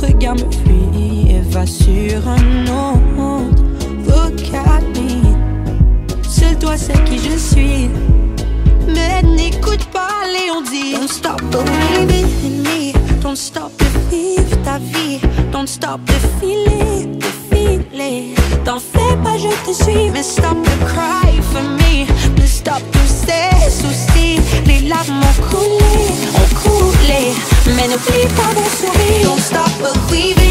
regard me fuit et va sur un autre. Look. Seul toi sais qui je suis. Mais n'écoute pas Léon dit. Don't stop believing in me. Don't stop de vivre ta vie. Don't stop de filer, de filer T'en fais pas, je te suis. Mais stop de cry for me. Mais stop tous ces soucis Les larmes ont coulé, ont coulé Mais n'oublie pas de sourire Don't stop believing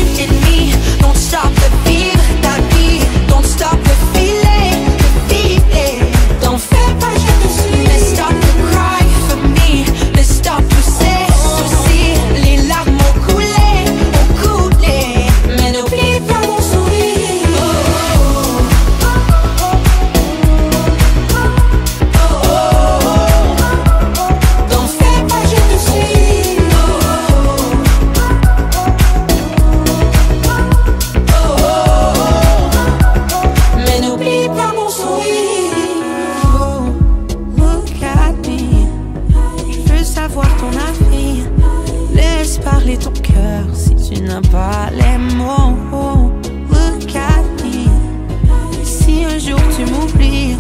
Laisse parler ton cœur Si tu n'as pas les mots. Look Si un jour tu m'oublies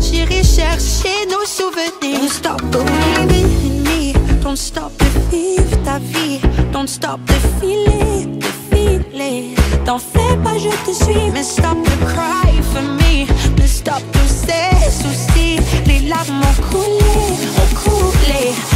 J'irai chercher nos souvenirs. Don't stop believing in me. Don't stop de vivre ta vie. Don't stop de filer, de filer T'en fais pas, je te suis. Mais stop de cry for me. Mais stop tous ces soucis. Les larmes ont coulé, ont coulé